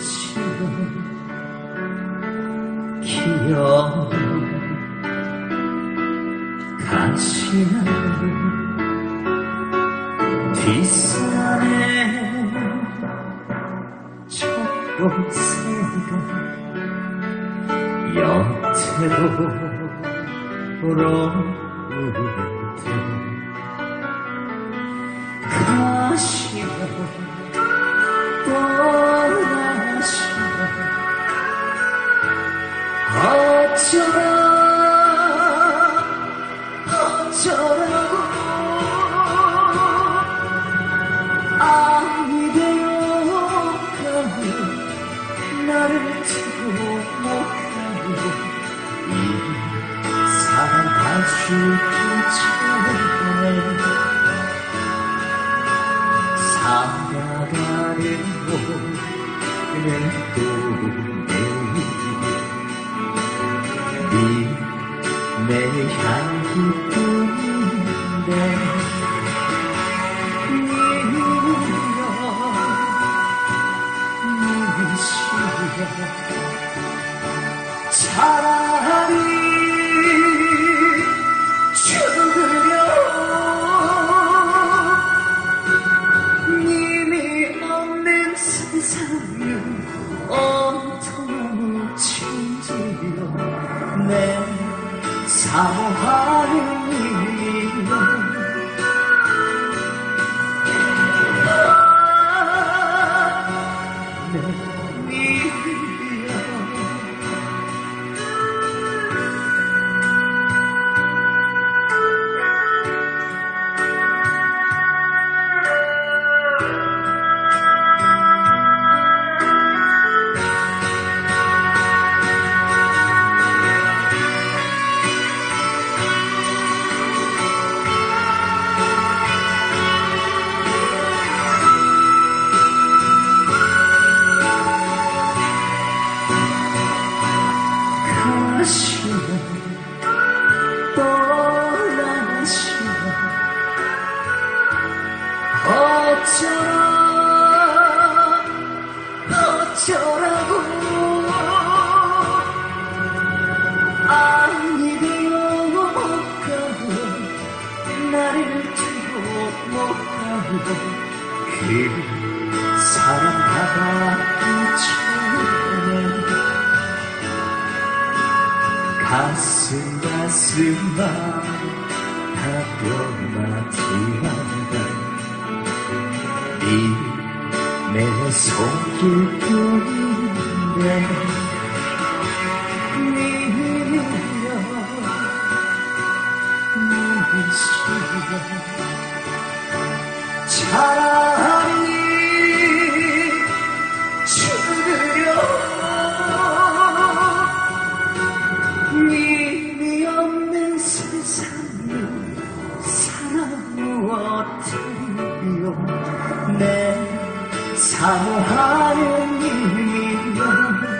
시간 기억 가시나요 뒷산에 초록새가 여태로 돌 어쩌라 어쩌라고 되어가요 나를 두고 못이 사랑 다시 붙여내 살아가려고 그 내 향기뿐인데 니여 니시여 차라 사모 그 사랑 바다 붙여내 가슴 가슴아 다뼈마티하다 이내 손길 뿐인데 니여 차라리 죽으려. 님이 없는 세상에 사랑 무엇이요 내 사모하는 님